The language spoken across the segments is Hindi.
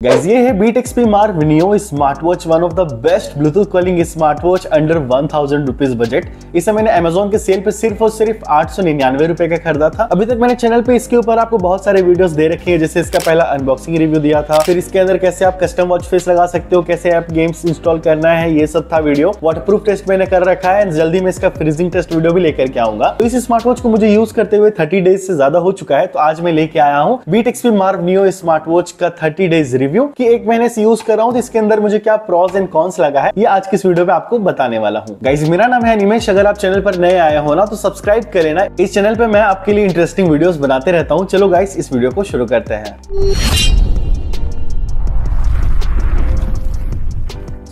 गाइस ये है Beat XP Marv Neo smart watch one of the best Bluetooth calling smart watch under one thousand rupees budget इसे मैंने अमेजोन के सेल पे सिर्फ़ और सिर्फ़ आठ सौ निन्यानवे रुपए का खरीदा था। अभी तक मैंने चैनल पे इसके ऊपर आपको बहुत सारे वीडियोस दे रखे हैं, जैसे इसका पहला अनबॉक्सिंग रिव्यू दिया था, फिर इसके अंदर कैसे आप कस्टम वॉच फेस लगा सकते हो, कैसे आप गेम्स इंस्टॉल करना है, ये सब था वीडियो वाटर टेस्ट मैंने कर रखा है जल्दी मैं इसका फ्रीजिंग टेस्ट वीडियो भी लेकर के आऊँगा। तो इस स्मार्ट वॉच को मुझे यूज़ करते हुए थर्टी डेज़ से ज़्यादा हो चुका है तो आज मैं लेके आया हूँ Beat XP Marv Neo smart watch का थर्टी डेज़ रिव्यू की एक महीने से यूज़ कर रहा हूँ तो इसके अंदर मुझे क्या प्रॉस एंड कॉन्स लगा है, ये आज की इस वीडियो में आपको बताने वाला हूँ। गाइज़ मेरा नाम है निमेश अगर आप चैनल पर नए आए हो ना तो सब्सक्राइब कर लेना। इस चैनल पर मैं आपके लिए इंटरेस्टिंग वीडियो बनाते रहता हूँ। चलो गाइस इस वीडियो को शुरू करते हैं।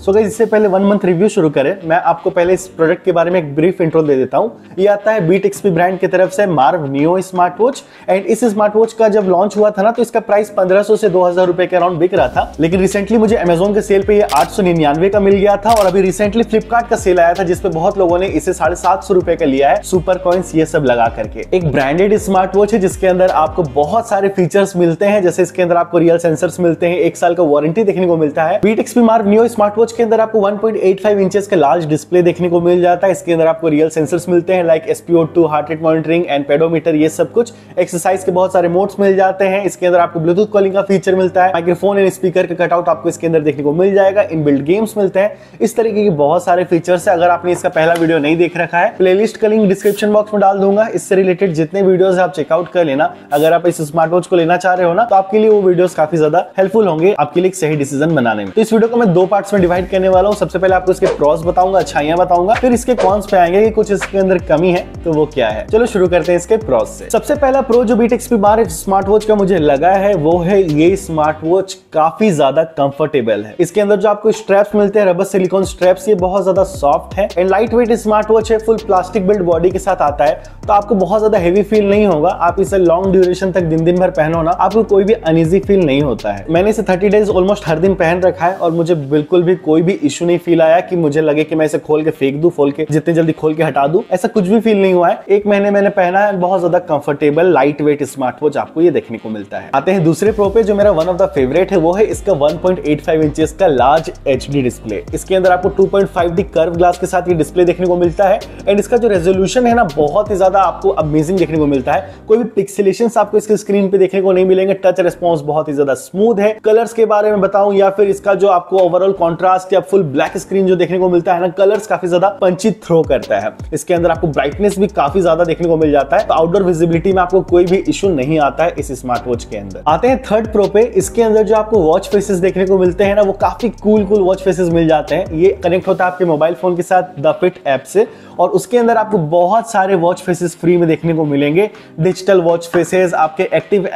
सो so इससे पहले वन मंथ रिव्यू शुरू करें। मैं आपको पहले इस प्रोडक्ट के बारे में एक ब्रीफ इंट्रो दे देता हूँ। ये आता है बीट एक्सपी ब्रांड की तरफ़ से Marv Neo smart watch and इस स्मार्ट वॉच का जब लॉन्च हुआ था ना तो इसका प्राइस 1500 से 2000 रुपए के अराउंड बिक रहा था। लेकिन रिसेंटली मुझे अमेजोन के सेल पे ये आठ सौ निन्यानवे का मिल गया था और अभी रिसेंटली फ्लिपकार्ट का सेल आया था जिसपे बहुत लोगों ने इसे साढ़े सात सौ रुपए का लिया है। सुपर कॉइन्स ये सब लगा करके। एक ब्रांडेड स्मार्ट वॉच है, जिसके अंदर आपको बहुत सारे फीचर्स मिलते हैं। जैसे इसके अंदर आपको रियल सेंसर्स मिलते हैं, एक साल का वारंटी देखने को मिलता है। Beat XP Marv Neo smart watch के अंदर आपको वन 1.85 इंचेस का लार्ज डिस्प्ले देखने को मिल जाता है। इसके अंदर आपको रियल सेंसर्स मिलते हैं like SpO2 heart rate monitoring and pedometer ये सब कुछ। एक्सरसाइज के बहुत सारे मोड्स मिल जाते हैं। इसके अंदर आपको ब्लूटूथ कॉलिंग का फीचर मिलता है। माइक्रोफोन एंड स्पीकर का कटआउट आपको इसके अंदर देखने को मिल जाएगा। इन बिल्ड गेम्स मिलते हैं। इस तरीके के बहुत सारे फीचर्स है। अगर आपने इसका पहला वीडियो नहीं देख रखा है प्लेलिस्ट का लिंक डिस्क्रिप्शन बॉक्स में डाल दूँगा। इससे रिलेटेड जितने वीडियोस आप चेकआउट कर लेना, अगर आप इस स्मार्ट वॉच को लेना चाह रहे हो ना तो आपके लिए वो वीडियोस काफ़ी ज़्यादा हेल्पफुल होंगे आपके लिए सही डिसीज़न बनाने में। तो इस वीडियो को मैं दो पार्ट्स में डिवाइड करने वाला हूँ। सबसे पहले आपको इसके प्रॉस बताऊँगा, अच्छाइयाँ बताऊँगा, फिर इसके कॉन्स पे आएँगे कि कुछ इसके अंदर कमी है तो वो क्या है। चलो शुरू करते हैं इसके प्रॉस से। सबसे पहला प्रो जो बीट एक्सपी बार स्मार्ट वॉच का मुझे लगा है, वो है ये स्मार्ट वॉच काफ़ी ज़्यादा कंफर्टेबल है। इसके अंदर जो आपको स्ट्रैप्स मिलते हैं रबर सिलिकॉन स्ट्रैप्स ये बहुत ज़्यादा सॉफ्ट है। And light weight smart watch है फुल प्लास्टिक बिल्ड बॉडी के साथ आता है तो आपको बहुत ज़्यादा हेवी फील नहीं होगा। आप इसे लॉन्ग ड्यूरेशन तक दिन दिन भर पहनो ना, आपको कोई भी अनइजी फील नहीं होता है। मैंने इसे थर्टी डेज़ ऑलमोस्ट हर दिन पहन रखा है और मुझे बिल्कुल भी कोई भी इश्यू नहीं फील आया कि मुझे लगे कि मैं इसे खोल के फेंक दू खोल के, जितने जल्दी खोल के हटा दू, ऐसा कुछ भी फील नहीं हुआ है। एक महीने मैंने पहना है, बहुत ज़्यादा comfortable light weight smart watch आपको ये देखने को मिलता है। आते हैं दूसरे प्रो पे, जो मेरा वन ऑफ़ द फेवरेट है, वो है इसका 1.85 इंचेस का लार्ज एच डिस्प्ले इसके अंदर आपको 2.5 डी कर्व ग्लास के साथ ये डिस्प्ले देखने को मिलता है। एंड इसका जो रेजोल्यूशन है ना, बहुत ही ज़्यादा आपको अमेजिंग देखने को मिलता है। कोई भी पिक्सलेशन आपको इसके स्क्रीन पे देखने को नहीं मिलेंगे। टच रिस्पॉन्स बहुत ही ज़्यादा स्मूथ है। कलर्स के बारे में बताऊँ या फिर इसका जो आपको ओवरऑल कॉन्ट्रास्ट या फुल ब्लैक स्क्रीन जो देखने को मिलता है ना कलर्स काफ़ी ज़्यादा पंची थ्रो करता है। इसके अंदर आपको ब्राइटनेस भी काफ़ी ज़्यादा देखने को मिल जाता है। तो आउटडोर विजिबिलिटी में आपको कोई भी इशू नहीं आता है इस स्मार्ट वॉच के अंदर। आते हैं थर्ड प्रो पे। इसके अंदर जो आपको वॉच फेसेस देखने को मिलते हैं ना, वो काफ़ी कूल कूल वॉच फेसेस मिल जाते हैं। ये कनेक्ट होता है आपके मोबाइल फ़ोन के साथ द फिट ऐप से। और उसके अंदर आपको बहुत सारे वॉच फेसेस फ्री में देखने को मिलेंगे। डिजिटल वॉच फेसेस आपके active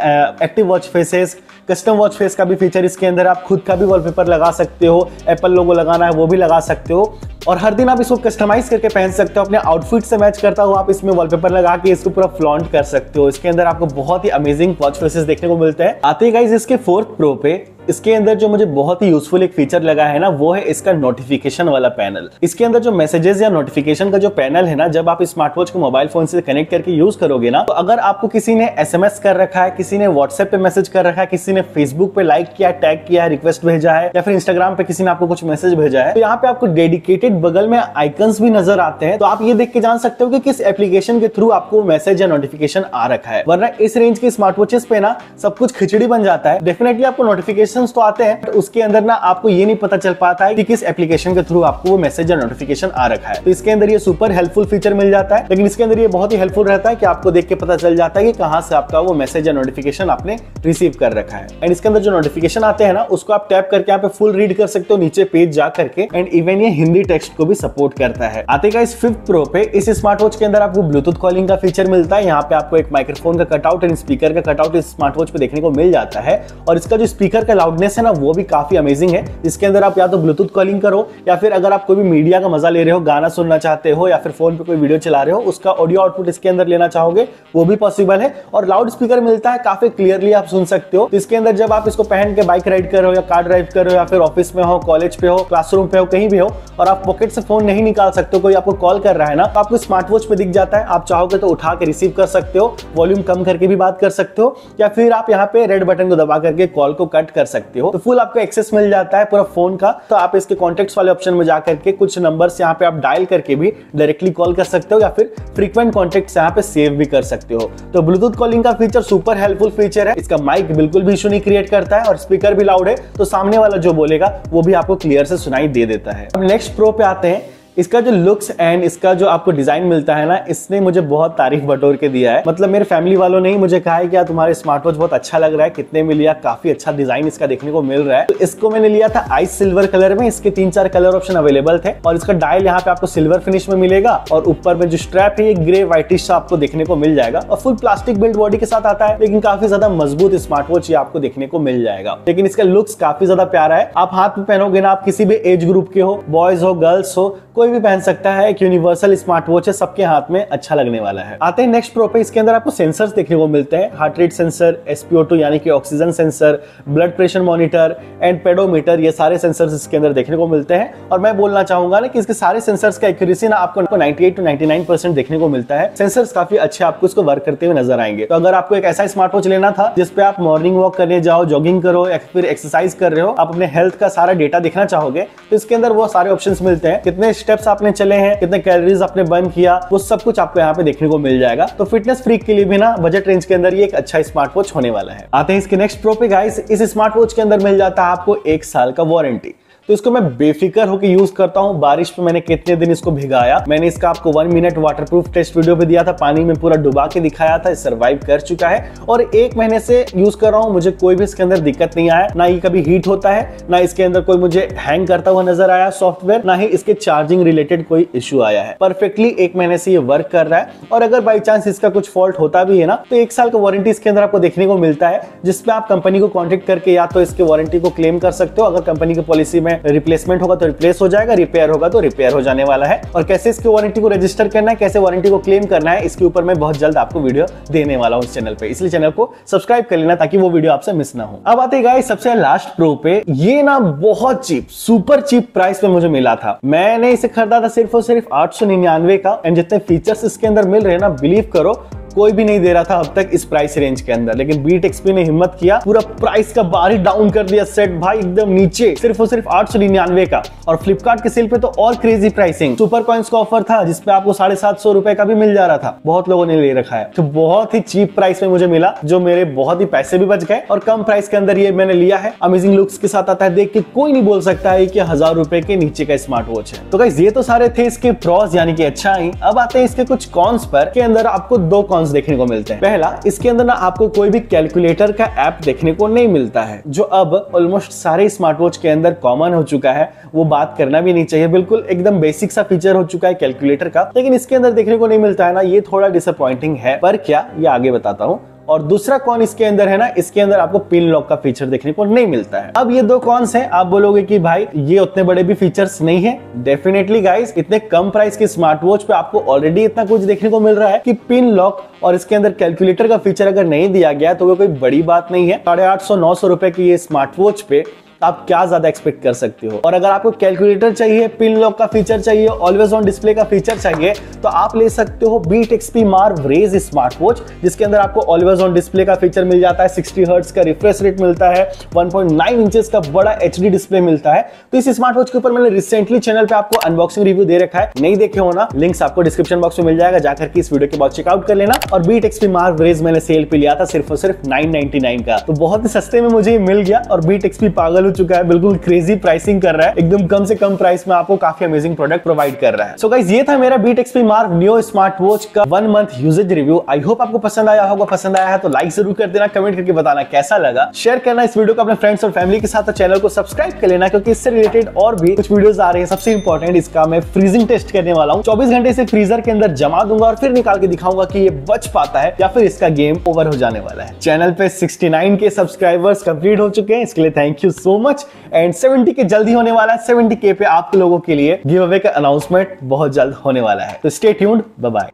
active watch faces custom watch face का भी फीचर इसके अंदर आप खुद का भी वॉलपेपर लगा सकते हो एप्पल लोगो लगाना है, वो भी लगा सकते हो। और हर दिन आप इसको कस्टमाइज करके पहन सकते हो, अपने आउटफिट से मैच करता हो आप इसमें वॉलपेपर लगा के इसको पूरा फ्लॉन्ट कर सकते हो। इसके अंदर आपको बहुत ही अमेजिंग वॉच फेसेस देखने को मिलते हैं। आते गाइज़ इसके फोर्थ प्रो पे। इसके अंदर जो मुझे बहुत ही यूजफुल एक फीचर लगा है ना, वो है इसका नोटिफिकेशन वाला पैनल इसके अंदर जो मैसेजेस या नोटिफिकेशन का जो पैनल है ना, जब आप स्मार्ट वॉच को मोबाइल फ़ोन से कनेक्ट करके यूज़ करोगे ना तो अगर आपको किसी ने एसएमएस कर रखा है, किसी ने व्हाट्सएप पे मैसेज कर रखा है, किसी ने फेसबुक पे लाइक किया टैग किया है रिक्वेस्ट भेजा है, या फिर इंस्टाग्राम पे किसी ने आपको कुछ मैसेज भेजा है तो यहाँ पे आपको डेडिकेटेड बगल में आइकन्स भी नज़र आते हैं तो आप ये देख के जान सकते हो कि किस एप्लीकेशन के थ्रू आपको मैसेज या नोटिफिकेशन आ रखा है. वरना इस रेंज के स्मार्ट वॉचेस पे ना, सब कुछ खिचड़ी बन जाता है. डेफिनेटली आपको नोटिफिकेशन तो आते हैं तो उसके अंदर ना आपको ये नहीं पता चल पाता है कि किस एप्लीकेशन के थ्रू आपको वो मैसेज या नोटिफिकेशन आ रखा है। तो इसके अंदर ये सुपर हेल्पफुल फीचर मिल जाता है, लेकिन इसके अंदर ये बहुत ही हेल्पफुल रहता है कि आपको देख के पता चल जाता है कि कहाँ से आपका वो मैसेज या नोटिफिकेशन आपने रिसीव कर रखा है। एंड इसके अंदर जो नोटिफिकेशन आते हैं ना, उसको आप टैप करके यहाँ पे फुल रीड कर सकते हो, नीचे पेज जा करके। एंड इवन ये हिंदी टेक्स्ट को भी सपोर्ट करता है। आते का इस फिफ्थ प्रो पे इस स्मार्ट वॉच के अंदर आपको ब्लूटूथ कॉलिंग का फीचर मिलता है। यहाँ पे आपको एक माइक्रोफोन का कटआउट एंड स्पीकर का कटआउट इस स्मार्ट वॉच पे देखने को मिल जाता है। और इसका जो स्पीकर का लाउडनेस है ना, वो भी काफ़ी अमेजिंग है। इसके अंदर आप या तो ब्लूटूथ कॉलिंग करो, या फिर अगर आप कोई भी मीडिया का मज़ा ले रहे हो, गाना सुनना चाहते हो, या फिर फ़ोन पे कोई वीडियो चला रहे हो, उसका ऑडियो आउटपुट इसके अंदर लेना चाहोगे, वो भी पॉसिबल है। और लाउड स्पीकर मिलता है, काफ़ी क्लियरली आप सुन सकते हो। इसके अंदर जब आप इसको पहन के बाइक राइड कर रहे हो, या कार ड्राइव कर रहे हो, या फिर ऑफ़िस में हो कॉलेज पे हो क्लासरूम पे हो, कहीं भी हो, और आप पॉकेट से फ़ोन नहीं निकाल सकते हो, कोई आपको कॉल कर रहा है ना तो आपको स्मार्ट वॉच पे दिख जाता है। आप चाहोगे तो उठा के रिसीव कर सकते हो वॉल्यूम कम करके भी बात कर सकते हो, या फिर आप यहाँ पे रेड बटन को दबा करके कॉल को कट कर सकते हो। तो फुल आपको एक्सेस मिल जाता है पूरा फ़ोन का। तो आप इसके कॉन्टेक्ट वाले ऑप्शन में जाकर के कुछ नंबर यहाँ पे आप डायल करके भी डायरेक्टली कॉल कर सकते हो या फिर फ्रीक्वेंट कॉन्टेक्ट यहाँ पे सेव भी कर सकते हो। तो ब्लूटूथ कॉलिंग का फीचर सुपर हेल्पफुल फीचर है। इसका माइक बिल्कुल भी इशू नहीं क्रिएट करता है और स्पीकर भी लाउड है। तो सामने वाला जो बोलेगा, वो भी आपको क्लियर से सुनाई दे देता है। अब नेक्स्ट प्रो पे आते हैं। इसका जो लुक्स एंड इसका जो आपको डिज़ाइन मिलता है ना, इसने मुझे बहुत तारीफ़ बटोर के दिया है। मतलब मेरे फैमिली वालों ने ही मुझे कहा है कि तुम्हारे स्मार्ट वॉच बहुत अच्छा लग रहा है, कितने में लिया, काफ़ी अच्छा डिज़ाइन इसका देखने को मिल रहा है। तो इसको मैंने लिया था आइस सिल्वर कलर में, इसके तीन चार कलर ऑप्शन अवेलेबल थे। और इसका डायल यहाँ पे आपको सिल्वर फिनिश में मिलेगा, और ऊपर में जो स्ट्रैप है, ये ग्रे व्हाइटिश आपको देखने को मिल जाएगा। और फुल प्लास्टिक बिल्ड बॉडी के साथ आता है, लेकिन काफ़ी ज़्यादा मज़बूत स्मार्ट वॉच ये आपको देखने को मिल जाएगा। लेकिन इसका लुक्स काफ़ी ज़्यादा प्यारा है। आप हाथ में पहनोगे ना, आप किसी भी एज ग्रुप के हो बॉयज़ हो गर्ल्स हो, कोई भी पहन सकता है, एक यूनिवर्सल स्मार्ट वॉच है, सबके हाथ में अच्छा लगने वाला है। आते हैं नेक्स्ट प्रो पे, इसके अंदर आपको सेंसर्स देखने को मिलते हैं। हार्ट रेट सेंसर एसपीओ यानी कि oxygen sensor blood pressure monitor and pedometer ये सारे सेंसर्स इसके अंदर देखने को मिलते हैं। और मैं बोलना चाहूँगा ना कि इसके सारे सेंसर्स का एक्यूरेसी ना आपको 98 टू 99 परसेंट देखने को मिलता है। सेंसर्स काफ़ी अच्छे आपको इसको वर्क करते हुए नज़र आएँगे। तो अगर आपको एक ऐसा स्मार्ट वॉच लेना था जिसपे आप मॉर्निंग वॉक करने जाओ जॉगिंग करो, या फिर एक्सरसाइज कर रहे हो, आप अपने हेल्थ का सारा डेटा देखना चाहोगे तो इसके अंदर वो सारे ऑप्शन मिलते हैं। कितने स्टेप्स आपने चले हैं, कितने कैलोरीज आपने बर्न किया, वो सब कुछ आपको यहाँ पे देखने को मिल जाएगा। तो फिटनेस फ्रीक के लिए भी ना बजट रेंज के अंदर ये एक अच्छा स्मार्ट वॉच होने वाला है। आते हैं इसके नेक्स्ट प्रो गाइस इस स्मार्ट वॉच के अंदर मिल जाता है आपको एक साल का वारंटी तो इसको मैं बेफिक्र होकर यूज़ करता हूँ। बारिश में मैंने कितने दिन इसको भिगाया? मैंने इसका आपको one minute waterproof test video भी दिया था। पानी में पूरा डुबा के दिखाया था सर्वाइव कर चुका है। और एक महीने से यूज़ कर रहा हूँ, मुझे कोई भी इसके अंदर दिक्कत नहीं आया। ना ही कभी हीट होता है, ना इसके अंदर कोई मुझे हैंग करता हुआ नज़र आया सॉफ्टवेयर ना ही इसके चार्जिंग रिलेटेड कोई इश्यू आया है। परफेक्टली एक महीने से ये वर्क कर रहा है। और अगर बाई चांस इसका कुछ फॉल्ट होता भी है ना तो एक साल का वारंटी इसके अंदर आपको देखने को मिलता है जिसमें आप कंपनी को कॉन्टेक्ट करके या तो इसके वारंटी को क्लेम कर सकते हो। अगर कंपनी की पॉलिसी में रिप्लेसमेंट होगा तो रिप्लेस हो जाएगा रिपेयर होगा तो रिपेयर हो जाने वाला है। और कैसे इसकी वारंटी को रजिस्टर करना है, कैसे वारंटी को क्लेम करना है, इसके ऊपर मैं बहुत जल्द आपको वीडियो देने वाला हूँ चैनल पे। इसलिए चैनल को सब्सक्राइब कर लेना ताकि वो वीडियो आपसे मिस ना हो। अब आते गाइस सबसे लास्ट प्रो पे। ये ना बहुत चीप सुपर चीप प्राइस पे मुझे मिला था। मैंने इसे खरीदा था सिर्फ़ और सिर्फ़ आठ सौ निन्यानवे का। एंड जितने फीचर्स इसके अंदर मिल रहे हैं ना बिलीव करो कोई भी नहीं दे रहा था अब तक इस प्राइस रेंज के अंदर। लेकिन बीट एक्सपी ने हिम्मत किया, पूरा प्राइस का बार ही डाउन कर दिया सेट भाई एकदम नीचे, सिर्फ़ और सिर्फ़ आठ सौ निन्यानवे का। और फ्लिपकार्ट के सेल पे तो और क्रेजी प्राइसिंग सुपर कॉइन्स का ऑफ़र था जिसपे आपको साढ़े सात सौ रुपए का भी मिल जा रहा था। बहुत लोगों ने ले रखा है। तो बहुत ही चीप प्राइस में मुझे मिला, जो मेरे बहुत ही पैसे भी बच गए। और कम प्राइस के अंदर ये मैंने लिया है। अमेजिंग लुक्स के साथ आता है, देख के कोई नहीं बोल सकता है कि हज़ार रुपए के नीचे का स्मार्ट वॉच है। तो गाइस ये तो सारे थे इसके प्रॉस यानी कि अच्छा ही अब आते हैं इसके कुछ कॉन्स पर, के अंदर आपको दो कॉन्स देखने को मिलते हैं। पहला, इसके अंदर ना आपको कोई भी कैलकुलेटर का ऐप देखने को नहीं मिलता है, जो अब ऑलमोस्ट सारे स्मार्ट वॉच के अंदर कॉमन हो चुका है। वो बात करना भी नहीं चाहिए, बिल्कुल एकदम बेसिक सा फीचर हो चुका है कैलकुलेटर का, लेकिन इसके अंदर देखने को नहीं मिलता है ना, ये थोड़ा डिसअपॉइंटिंग है। पर क्या? ये आगे बताता हूँ। और दूसरा कौन इसके अंदर है ना, इसके अंदर आपको पिन लॉक का फीचर देखने को नहीं मिलता है। अब ये दो कौन से आप बोलोगे कि भाई, ये उतने बड़े भी फीचर्स नहीं है। डेफिनेटली गाइस इतने कम प्राइस के स्मार्ट वॉच पे आपको ऑलरेडी इतना कुछ देखने को मिल रहा है कि पिन लॉक और इसके अंदर कैलकुलेटर का फीचर अगर नहीं दिया गया तो वो कोई बड़ी बात नहीं है। साढ़े आठ सौ, नौ सौ रुपए की ये स्मार्ट वॉच पे आप क्या ज़्यादा एक्सपेक्ट कर सकते हो? और अगर आपको कैलकुलेटर चाहिए पिन लॉक का फीचर चाहिए ऑलवेज ऑन डिस्प्ले का फीचर चाहिए तो आप ले सकते हो Beat XP Marv Raze smart watch जिसके अंदर आपको ऑलवेज ऑन डिस्प्ले का फीचर मिल जाता है सिक्सटी हर्ट्स का रिफ्रेश रेट मिलता है वन पॉइंट का बड़ा एचडी डिस्प्ले मिलता है। तो इस स्मार्ट वॉच के ऊपर मैंने रिसेंटली चैनल पे आपको अनबॉक्सिंग रिव्यू दे रखा है। नहीं देखे हो ना लिंक्स आपको डिस्क्रिप्शन बॉक्स में मिल जाएगा, जाकर के इस वीडियो के बाद चेकआउट कर लेना। और बीट एक्सपी मार्व रेज मैंने सेल पे लिया था, सिर्फ़ और सिर्फ़ नाइन का। तो बहुत ही सस्ते में मुझे मिल गया, और बीट एक्सपी पागल हो चुका है, बिल्कुल क्रेजी प्राइसिंग कर रहा है। एकदम कम से कम प्राइस में आपको काफ़ी अमेजिंग प्रोडक्ट प्रोवाइड कर रहा है। सो so गाइस ये था मेरा Beat XP Marv Neo smart watch का one month usage review I hope आपको पसंद आया होगा। पसंद आया है तो लाइक ज़रूर कर देना कमेंट करके बताना कैसा लगा। शेयर करना इस वीडियो को अपने फ्रेंड्स और फैमिली के साथ चैनल को सब्सक्राइब कर लेना क्योंकि इससे रिलेटेड और भी कुछ वीडियोस आ रहे हैं। सबसे इंपॉर्टेंट इसका मैं फ्रीजिंग टेस्ट करने वाला हूँ। चौबीस घंटे से फ्रीजर के अंदर जमा दूँगा और फिर निकाल के दिखाऊँगा कि ये बच पाता है या फिर इसका गेम ओवर हो जाने वाला है। चैनल पे 69 के सब्सक्राइबर्स कंप्लीट हो चुके हैं। इसके लिए thank you so much and 70 के जल्दी होने वाला है। सेवेंटी के पे आप लोगों के लिए गिव अवे का अनाउंसमेंट बहुत जल्द होने वाला है। तो स्टे ट्यून्ड बाय